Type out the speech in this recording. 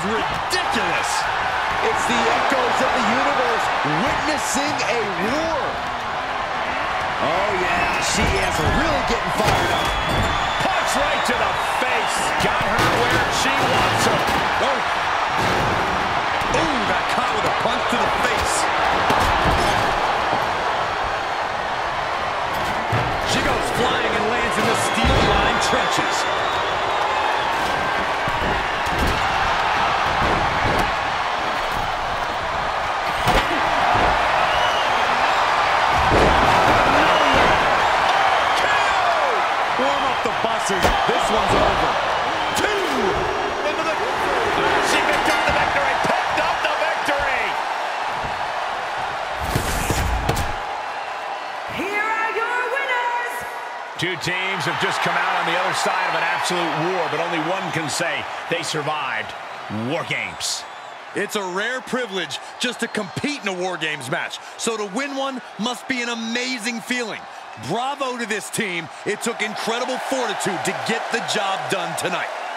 is ridiculous. It's the echoes of the universe witnessing a war. Oh, yeah, she is really getting fired up. Punch right to the face. Got her where she wants her. Oh. Ooh, got caught with a punch to the face. She goes flying and lands in the steel-lined trenches. Warm up the buses. This one's over. Two. Into the. She picked up the victory. Picked up the victory. Here are your winners. Two teams have just come out on the other side of an absolute war, but only one can say they survived War Games. It's a rare privilege just to compete in a War Games match. So to win one must be an amazing feeling. Bravo to this team. It took incredible fortitude to get the job done tonight.